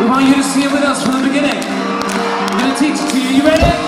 We want you to see it with us from the beginning. I'm going to teach it to you. You ready?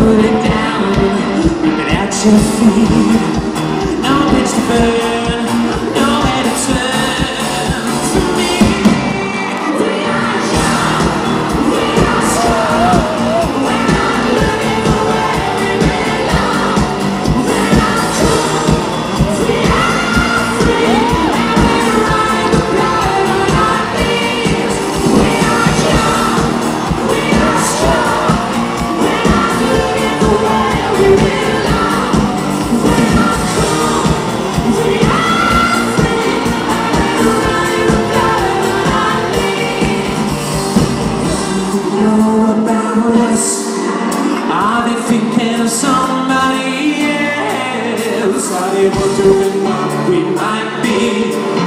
put it down and at your feet. able to, and what we might be.